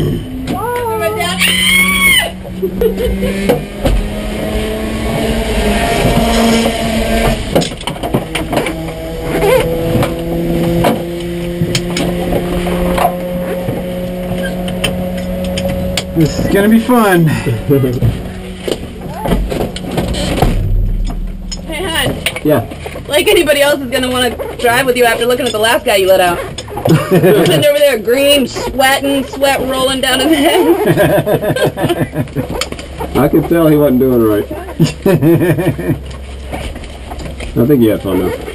Went down. This is gonna be fun. Hey, hon. Yeah. Like anybody else is gonna want to drive with you after looking at the last guy you let out. Sitting over there, green, sweating, sweat rolling down his head. I could tell he wasn't doing right. I think he had fun though.